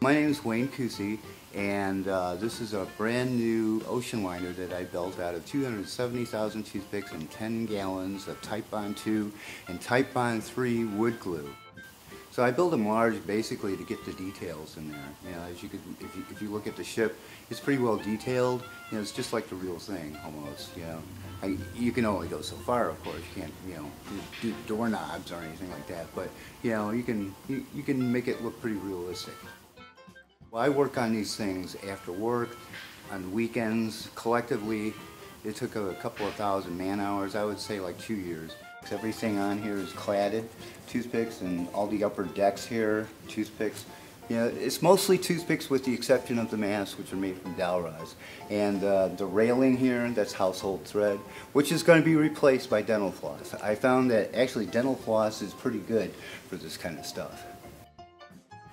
My name is Wayne Kusy, and uh, this is a brand new ocean liner that I built out of 270,000 toothpicks and 10 gallons of Titebond 2 and Titebond 3 wood glue. So I built them large basically to get the details in there. You know, as you could, if you, if you look at the ship, it's pretty well detailed. You know, it's just like the real thing almost. You know, I, you can only go so far, of course. You can't, you know, do doorknobs or anything like that. But you know, you can, you, you can make it look pretty realistic. Well, I work on these things after work, on weekends, collectively. It took a couple of thousand man hours, I would say like two years. Everything on here is cladded, toothpicks, and all the upper decks here, toothpicks. Yeah, it's mostly toothpicks with the exception of the masks, which are made from Dalras. And uh, the railing here, that's household thread, which is going to be replaced by dental floss. I found that actually dental floss is pretty good for this kind of stuff.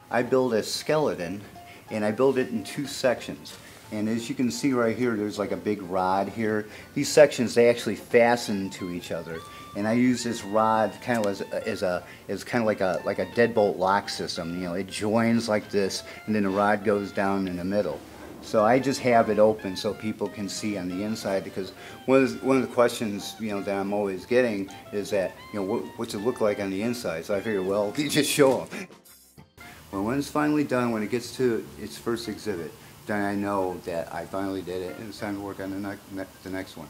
I build a skeleton and I build it in two sections. And as you can see right here, there's like a big rod here. These sections, they actually fasten to each other. And I use this rod kind of as, as a, as kind of like a, like a deadbolt lock system. You know, it joins like this, and then the rod goes down in the middle. So I just have it open so people can see on the inside because one of the, one of the questions you know that I'm always getting is that you know what, what's it look like on the inside. So I figure, well, you just show them. Well, when it's finally done, when it gets to its first exhibit, then I know that I finally did it and it's time to work on the, ne the next one.